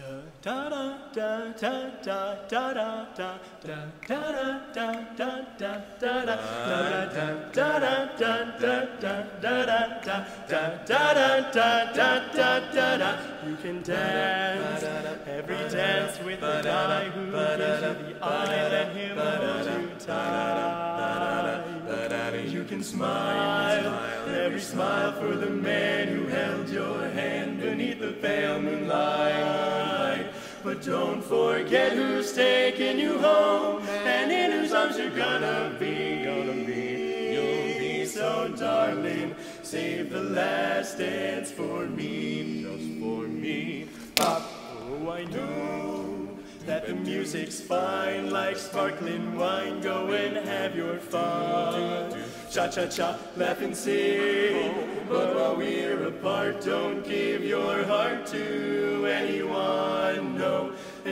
You can dance every dance with the guy who gives you the eye, let him hold you tight. You can smile every smile for the man who held your hand beneath the pale moonlight. Don't forget who's taking you home and in whose arms you're gonna be, gonna be. You'll be so darling. Save the last dance for me, just for me. Pop, oh, I know that the music's fine like sparkling wine. Go and have your fun. Cha cha cha, laugh and sing. But while we're apart, don't give your heart to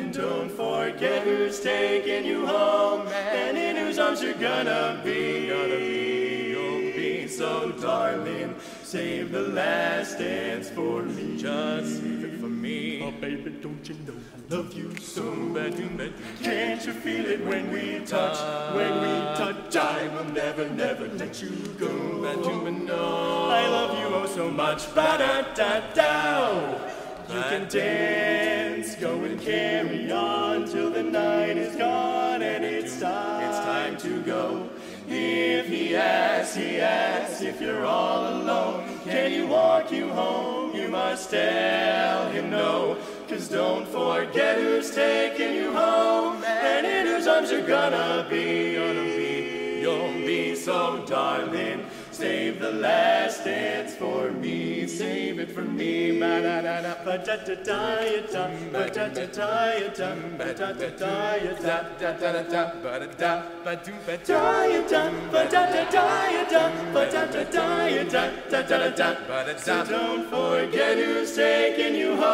and don't forget who's taking you home and in whose arms you're gonna be. Gonna be. You'll be so darling. Save the last dance for me. Just save it for me. Oh, baby, don't you know I love you so bad, bad. Can't you feel it when we touch? When we touch, I will never, never let you go. I love you oh so much. Ba da da da. You can dance, go and carry on till the night is gone and it's time. It's time to go. If he asks, he asks if you're all alone. Can he walk you home? You must tell him no. Cause don't forget who's taking you home and in whose arms you're gonna be. Gonna be. You'll be so darling. Save the last dance for me. Save it for me. Ba da da da ba da da da da ba da da da da ba da da da da da da da da ba da da ba ba da da ba da da da da ba da da da da da da da da ba da da. So don't forget who's taking you home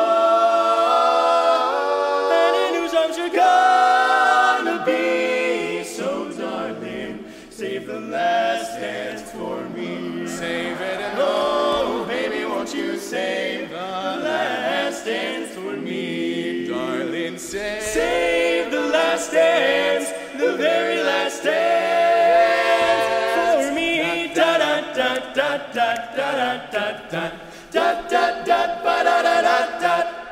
and in whose arms you're gonna be. So darling, save the last dance for me. Save it and oh, baby, won't you save the last dance for me, darling? Save, save the last dance, the very last dance for me. Da da da da da da da da da da da da da da da.